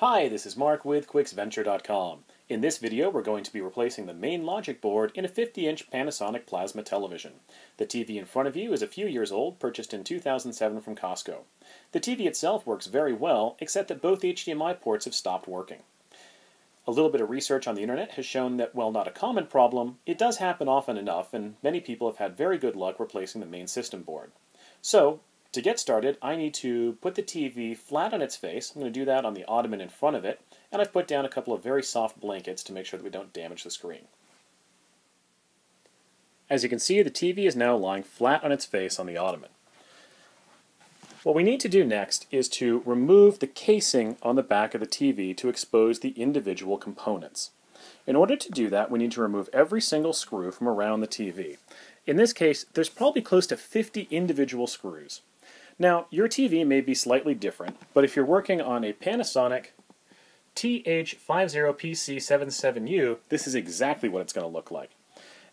Hi, this is Mark with QuixVenture.com. In this video, we're going to be replacing the main logic board in a 50-inch Panasonic plasma television. The TV in front of you is a few years old, purchased in 2007 from Costco. The TV itself works very well, except that both HDMI ports have stopped working. A little bit of research on the internet has shown that, while not a common problem, it does happen often enough, and many people have had very good luck replacing the main system board. So, to get started, I need to put the TV flat on its face. I'm going to do that on the ottoman in front of it, and I've put down a couple of very soft blankets to make sure that we don't damage the screen. As you can see, the TV is now lying flat on its face on the ottoman. What we need to do next is to remove the casing on the back of the TV to expose the individual components. In order to do that, we need to remove every single screw from around the TV. In this case, there's probably close to 50 individual screws. Now, your TV may be slightly different, but if you're working on a Panasonic TH50PC77U, this is exactly what it's going to look like.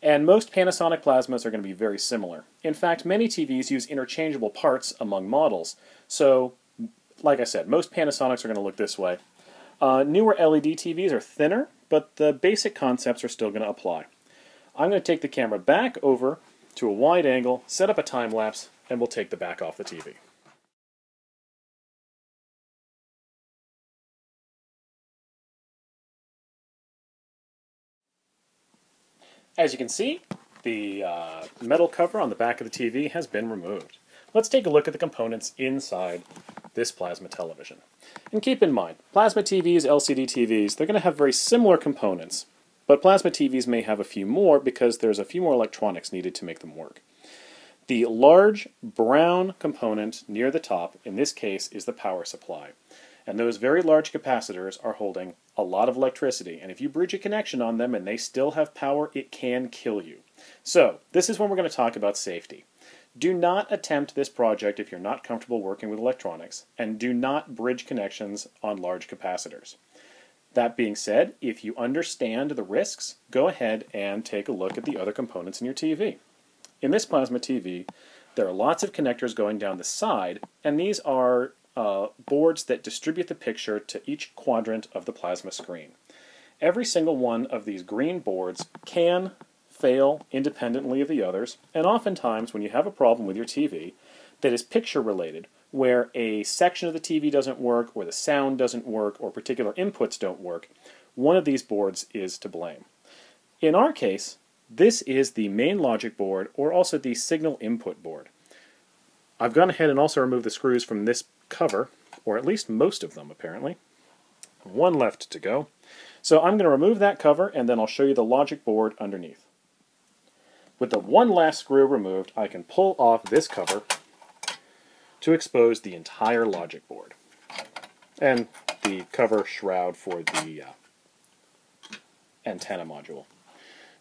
And most Panasonic plasmas are going to be very similar. In fact, many TVs use interchangeable parts among models. So, like I said, most Panasonics are going to look this way. Uh, newer LED TVs are thinner, but the basic concepts are still going to apply. I'm going to take the camera back over to a wide angle, set up a time lapse, and we'll take the back off the TV. As you can see, the uh, metal cover on the back of the TV has been removed. Let's take a look at the components inside this plasma television. And keep in mind, plasma TVs, LCD TVs, they're going to have very similar components, but plasma TVs may have a few more because there's a few more electronics needed to make them work. The large brown component near the top, in this case, is the power supply. And those very large capacitors are holding a lot of electricity. And if you bridge a connection on them and they still have power, it can kill you. So, this is when we're going to talk about safety. Do not attempt this project if you're not comfortable working with electronics, and do not bridge connections on large capacitors. That being said, if you understand the risks, go ahead and take a look at the other components in your TV. In this plasma TV, there are lots of connectors going down the side, and these are uh, boards that distribute the picture to each quadrant of the plasma screen. Every single one of these green boards can fail independently of the others, and oftentimes when you have a problem with your TV that is picture related, where a section of the TV doesn't work, or the sound doesn't work, or particular inputs don't work, one of these boards is to blame. In our case, this is the main logic board, or also the signal input board. I've gone ahead and also removed the screws from this cover, or at least most of them apparently. One left to go. So I'm going to remove that cover and then I'll show you the logic board underneath. With the one last screw removed, I can pull off this cover to expose the entire logic board. And the cover shroud for the uh, antenna module.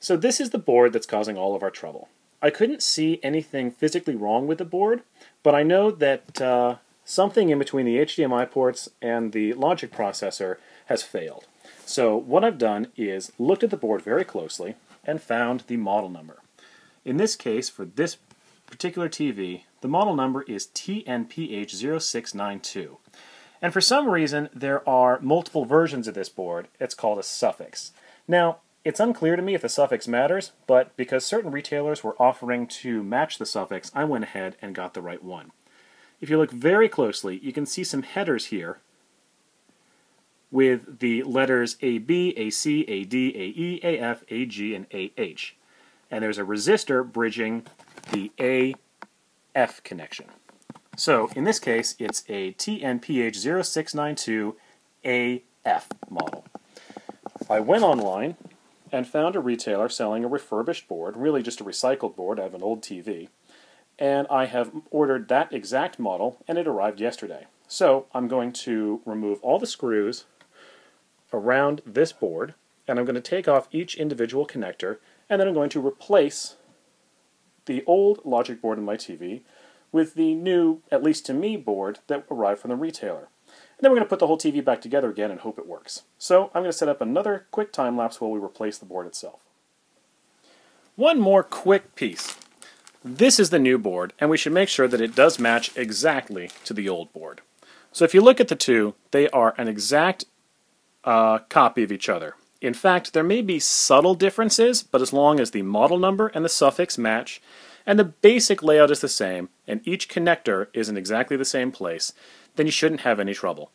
So this is the board that's causing all of our trouble. I couldn't see anything physically wrong with the board, but I know that uh, something in between the HDMI ports and the logic processor has failed. So what I've done is looked at the board very closely and found the model number. In this case, for this particular TV, the model number is TNPH0692. And for some reason, there are multiple versions of this board. It's called a suffix. Now, it's unclear to me if the suffix matters, but because certain retailers were offering to match the suffix, I went ahead and got the right one. If you look very closely, you can see some headers here with the letters AB, AC, AD, AE, AF, AG, and AH. And there's a resistor bridging the AF connection. So in this case, it's a TNPH0692 AF model. I went online and found a retailer selling a refurbished board, really just a recycled board out of an old TV. And I have ordered that exact model, and it arrived yesterday. So I'm going to remove all the screws around this board, and I'm going to take off each individual connector, and then I'm going to replace the old logic board in my TV with the new, at least to me, board that arrived from the retailer. Then we're going to put the whole TV back together again and hope it works. So I'm going to set up another quick time lapse while we replace the board itself. One more quick piece. This is the new board, and we should make sure that it does match exactly to the old board. So if you look at the two, they are an exact a copy of each other. In fact, there may be subtle differences, but as long as the model number and the suffix match, and the basic layout is the same, and each connector is in exactly the same place, then you shouldn't have any trouble.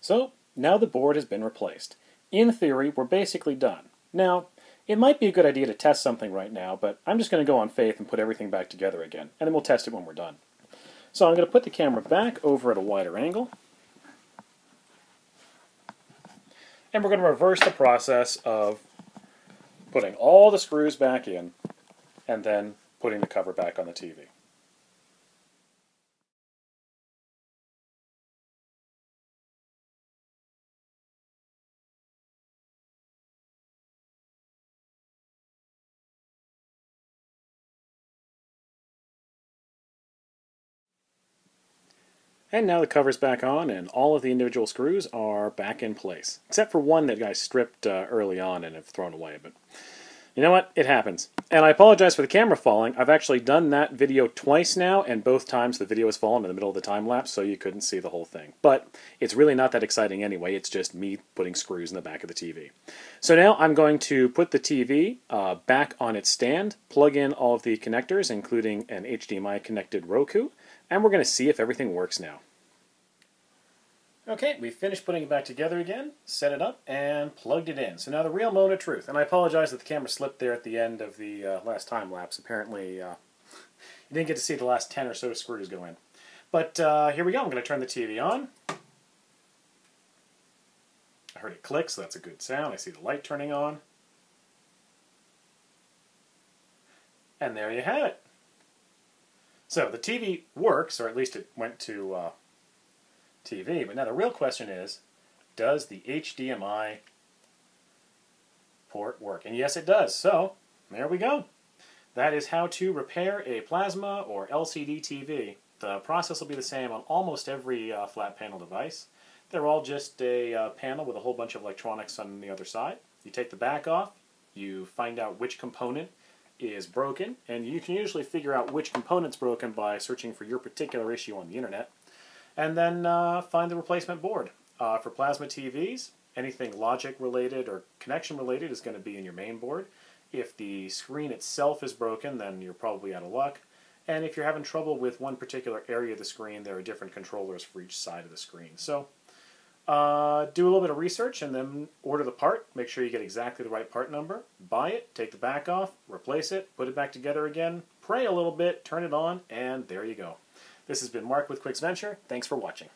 So, now the board has been replaced. In theory, we're basically done. Now, it might be a good idea to test something right now, but I'm just going to go on faith and put everything back together again, and then we'll test it when we're done. So I'm going to put the camera back over at a wider angle, and we're going to reverse the process of putting all the screws back in, and then putting the cover back on the TV. And now the cover's back on, and all of the individual screws are back in place. Except for one that I stripped uh, early on and have thrown away, but you know what? It happens. And I apologize for the camera falling. I've actually done that video twice now, and both times the video has fallen in the middle of the time lapse, so you couldn't see the whole thing. But it's really not that exciting anyway. It's just me putting screws in the back of the TV. So now I'm going to put the TV uh, back on its stand, plug in all of the connectors, including an HDMI connected Roku, and we're going to see if everything works now. Okay, we finished putting it back together again, set it up, and plugged it in. So now the real moment of truth. And I apologize that the camera slipped there at the end of the uh, last time lapse. Apparently, uh, you didn't get to see the last 10 or so screws go in. But uh, here we go. I'm going to turn the TV on. I heard it click, so that's a good sound. I see the light turning on. And there you have it. So the TV works, or at least it went to uh, TV. But now the real question is, does the HDMI port work? And yes, it does. So there we go. That is how to repair a plasma or LCD TV. The process will be the same on almost every uh, flat panel device. They're all just a uh, panel with a whole bunch of electronics on the other side. You take the back off, you find out which component is broken, and you can usually figure out which component's broken by searching for your particular issue on the internet. And then uh, find the replacement board. Uh, for plasma TVs, anything logic related or connection related is going to be in your main board. If the screen itself is broken, then you're probably out of luck. And if you're having trouble with one particular area of the screen, there are different controllers for each side of the screen. So uh, do a little bit of research and then order the part. Make sure you get exactly the right part number. Buy it, take the back off, replace it, put it back together again, pray a little bit, turn it on, and there you go. This has been Mark with Quixventure. Thanks for watching.